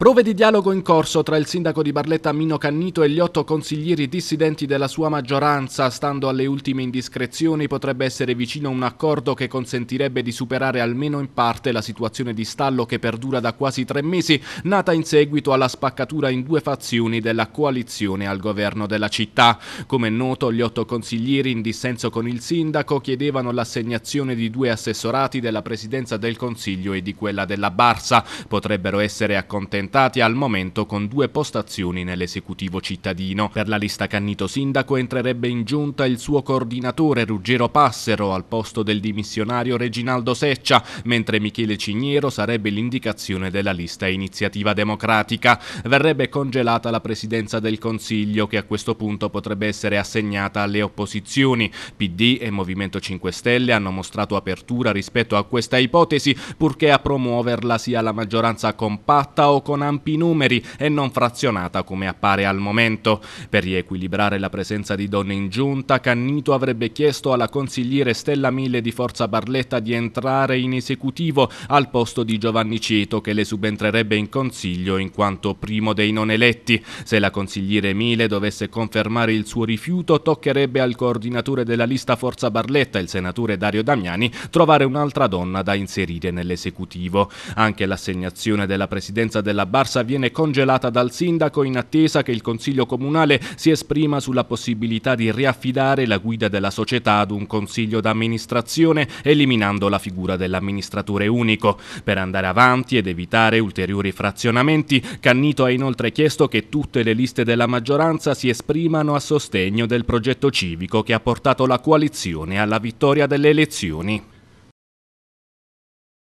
Prove di dialogo in corso tra il sindaco di Barletta Mino Cannito e gli otto consiglieri dissidenti della sua maggioranza. Stando alle ultime indiscrezioni potrebbe essere vicino un accordo che consentirebbe di superare almeno in parte la situazione di stallo che perdura da quasi tre mesi, nata in seguito alla spaccatura in due fazioni della coalizione al governo della città. Come è noto, gli otto consiglieri in dissenso con il sindaco chiedevano l'assegnazione di due assessorati della presidenza del Consiglio e di quella della Barsa. Potrebbero essere accontentati presentati al momento con due postazioni nell'esecutivo cittadino. Per la lista Cannito Sindaco entrerebbe in giunta il suo coordinatore Ruggero Passero al posto del dimissionario Reginaldo Seccia, mentre Michele Cigniero sarebbe l'indicazione della lista Iniziativa Democratica. Verrebbe congelata la presidenza del Consiglio che a questo punto potrebbe essere assegnata alle opposizioni. PD e Movimento 5 Stelle hanno mostrato apertura rispetto a questa ipotesi purché a promuoverla sia la maggioranza compatta o con con ampi numeri e non frazionata come appare al momento. Per riequilibrare la presenza di donne in giunta, Cannito avrebbe chiesto alla consigliere Stella Mille di Forza Barletta di entrare in esecutivo al posto di Giovanni Ceto che le subentrerebbe in consiglio in quanto primo dei non eletti. Se la consigliere Mille dovesse confermare il suo rifiuto, toccherebbe al coordinatore della lista Forza Barletta, il senatore Dario Damiani, trovare un'altra donna da inserire nell'esecutivo. Anche l'assegnazione della presidenza della Barsa viene congelata dal sindaco in attesa che il Consiglio Comunale si esprima sulla possibilità di riaffidare la guida della società ad un Consiglio d'amministrazione eliminando la figura dell'amministratore unico. Per andare avanti ed evitare ulteriori frazionamenti, Cannito ha inoltre chiesto che tutte le liste della maggioranza si esprimano a sostegno del progetto civico che ha portato la coalizione alla vittoria delle elezioni.